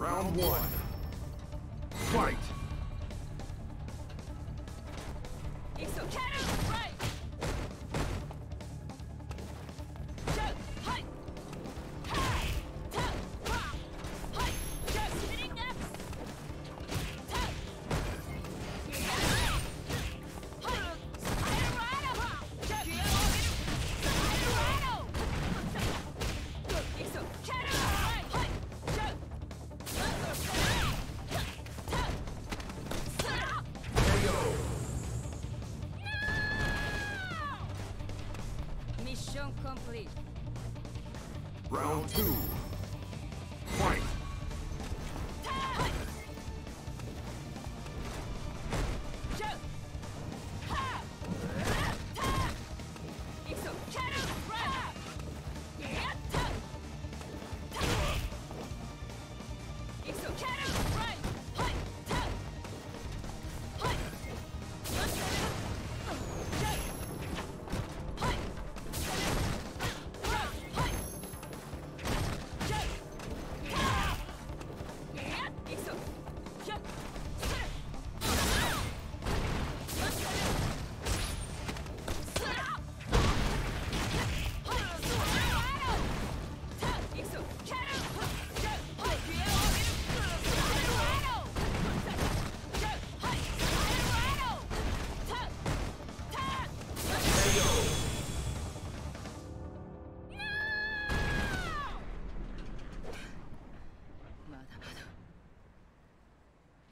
Round one. Fight! Mission complete. Round two.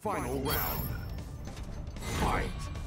Final round. Fight!